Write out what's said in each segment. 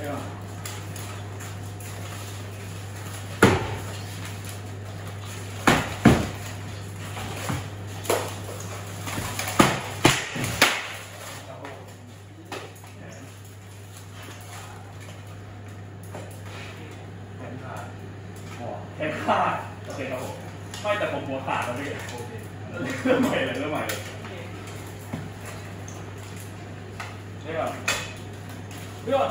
เทปขาดโอเคครับผมไม่แต่ผมหัวขาแล้วพี่โเรื่องใหม่เลยเรื่องใหม่เลยใช่ป่ะเรื่อง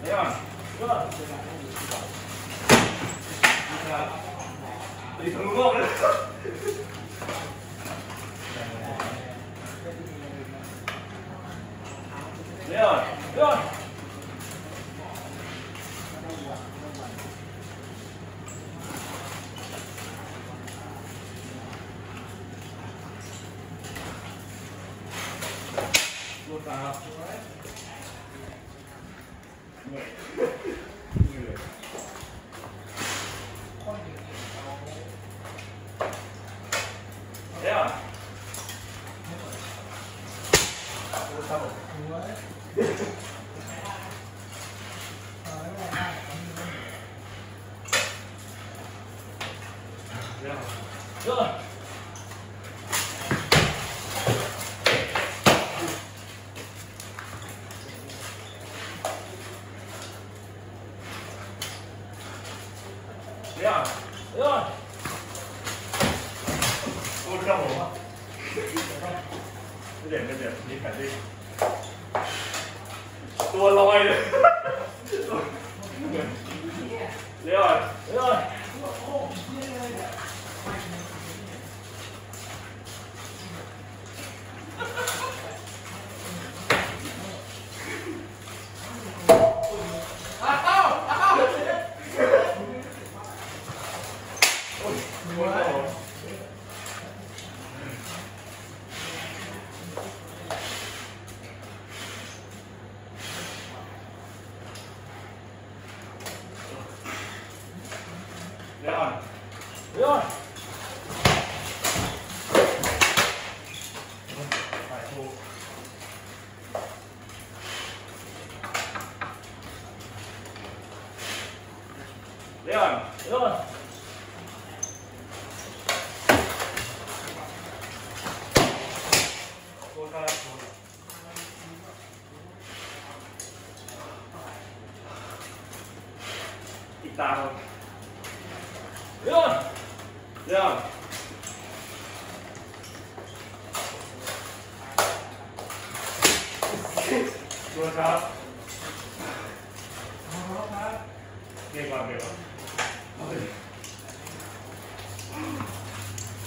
뭐냐 이 병거 rồi rồi Look out. Wait. Rồi. Yeah. Yeah. Oh, come on. ไม่เด่นไม่เดี๋ยวนี่แปนดิตัวลอยเลยเรียบร้อยเรีย Rồi. Rồi. Leon, Leon. Tita thôi. 야! 야! 좋아, 자. 아, 아. 대박, 대박. 아,